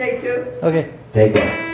Take two. Okay. Take one.